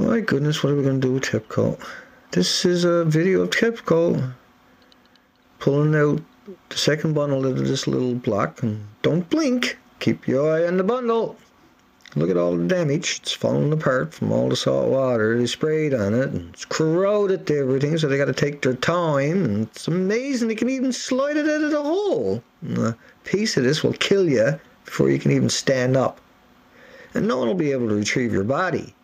My goodness, what are we going to do with TEPCO? This is a video of TEPCO pulling out the second bundle out of this little block and don't blink. Keep your eye on the bundle. Look at all the damage. It's falling apart from all the salt water they sprayed on it. And it's corroded to everything, so they got to take their time. And it's amazing they can even slide it out of the hole. And a piece of this will kill you before you can even stand up. And no one will be able to retrieve your body.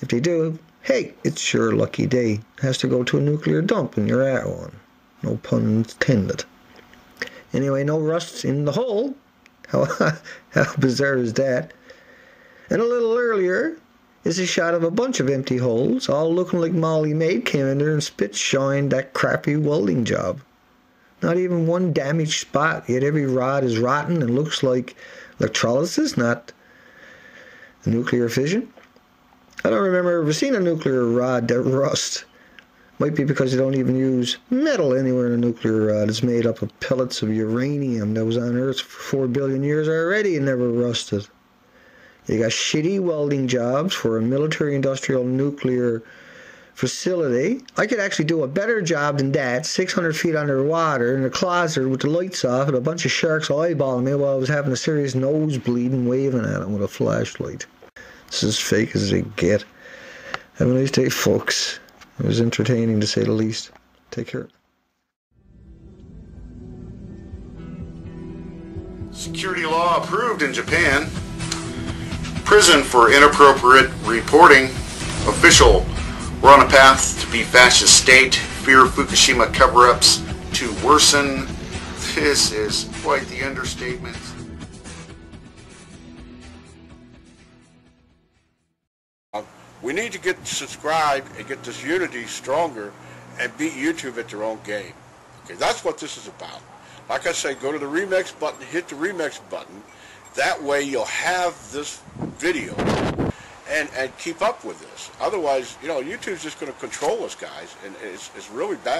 If they do, hey, it's your lucky day. Has to go to a nuclear dump and you're at one. No pun intended. Anyway, no rusts in the hole. How, how bizarre is that? And a little earlier is a shot of a bunch of empty holes, all looking like Molly Maid came in there and spit shined that crappy welding job. Not even one damaged spot, yet every rod is rotten and looks like electrolysis, not nuclear fission. I don't remember ever seeing a nuclear rod that rust. Might be because they don't even use metal anywhere in a nuclear rod. It's made up of pellets of uranium that was on Earth for four billion years already and never rusted. You got shitty welding jobs for a military industrial nuclear facility. I could actually do a better job than that, 600 feet underwater in a closet with the lights off and a bunch of sharks eyeballing me while I was having a serious nosebleed and waving at them with a flashlight. This is fake as they get. Have a nice day, folks. It was entertaining to say the least. Take care. Security law approved in Japan. Prison for inappropriate reporting. Official. We're on a path to be fascist state. Fear of Fukushima cover-ups to worsen. This is quite the understatement. We need to get subscribed and get this unity stronger and beat YouTube at their own game. Okay, that's what this is about. Like I say, go to the remix button, hit the remix button. That way you'll have this video and, and keep up with this. Otherwise, you know, YouTube's just going to control us, guys, and it's, it's really bad.